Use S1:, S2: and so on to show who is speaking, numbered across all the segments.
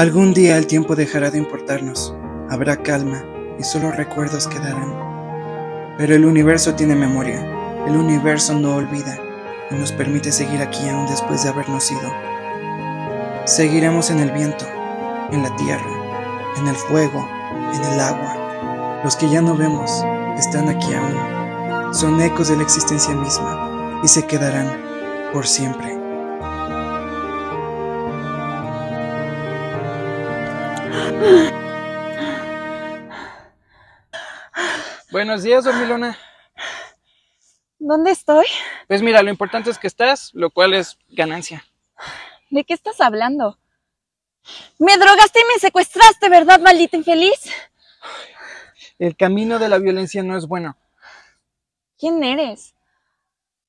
S1: Algún día el tiempo dejará de importarnos, habrá calma y solo recuerdos quedarán. Pero el universo tiene memoria, el universo no olvida y nos permite seguir aquí aún después de habernos ido. Seguiremos en el viento, en la tierra, en el fuego, en el agua. Los que ya no vemos están aquí aún. Son ecos de la existencia misma y se quedarán por siempre.
S2: Buenos días, dormilona.
S3: ¿Dónde estoy?
S2: Pues mira, lo importante es que estás, lo cual es ganancia.
S3: ¿De qué estás hablando? Me drogaste y me secuestraste, ¿verdad, maldita infeliz?
S2: El camino de la violencia no es bueno.
S3: ¿Quién eres?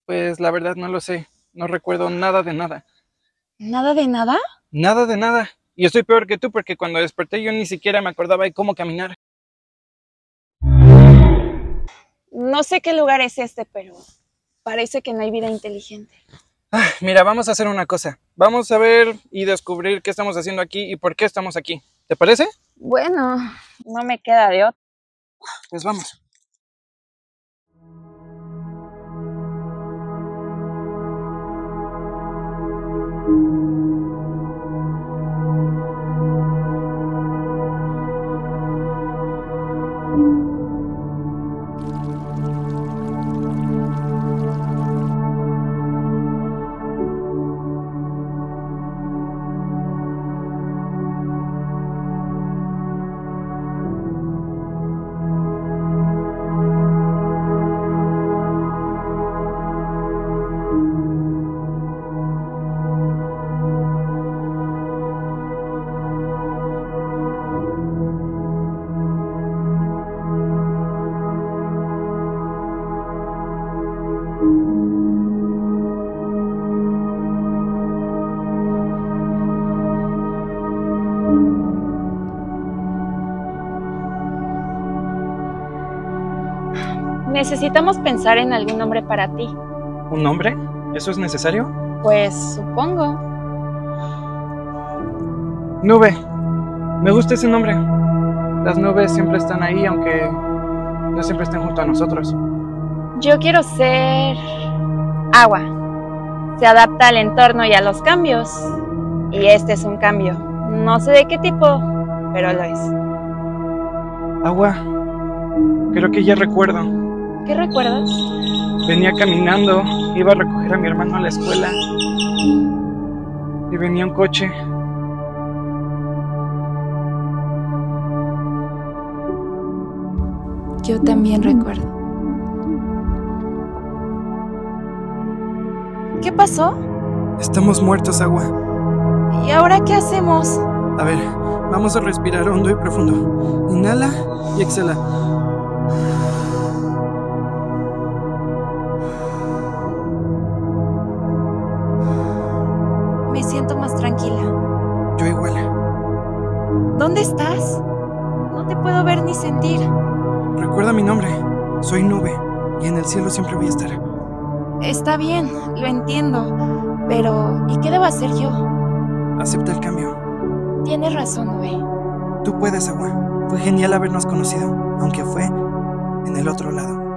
S2: Pues la verdad no lo sé. No recuerdo nada de nada.
S3: ¿Nada de nada?
S2: Nada de nada. Y estoy peor que tú porque cuando desperté yo ni siquiera me acordaba de cómo caminar.
S3: No sé qué lugar es este, pero parece que no hay vida inteligente.
S2: Ah, mira, vamos a hacer una cosa. Vamos a ver y descubrir qué estamos haciendo aquí y por qué estamos aquí. ¿Te parece?
S3: Bueno, no me queda de otra.
S2: Pues vamos.
S3: Necesitamos pensar en algún nombre para ti.
S2: ¿Un nombre? ¿Eso es necesario?
S3: Pues supongo.
S2: Nube. Me gusta ese nombre. Las nubes siempre están ahí, aunque no siempre estén junto a nosotros.
S3: Yo quiero ser agua. Se adapta al entorno y a los cambios. Y este es un cambio. No sé de qué tipo, pero lo es.
S2: Agua. Creo que ya recuerdo.
S3: ¿Qué recuerdas?
S2: Venía caminando, iba a recoger a mi hermano a la escuela. Y venía un coche.
S4: Yo también recuerdo.
S3: ¿Qué pasó?
S1: Estamos muertos, agua.
S3: ¿Y ahora qué hacemos?
S1: A ver, vamos a respirar hondo y profundo. Inhala y exhala.
S3: Siento más tranquila.
S1: Yo igual.
S3: ¿Dónde estás? No te puedo ver ni sentir.
S1: Recuerda mi nombre. Soy Nube y en el cielo siempre voy a estar.
S3: Está bien, lo entiendo. Pero, ¿y qué debo hacer yo?
S1: Acepta el cambio.
S3: Tienes razón, Nube.
S1: Tú puedes, agua. Fue genial habernos conocido, aunque fue en el otro lado.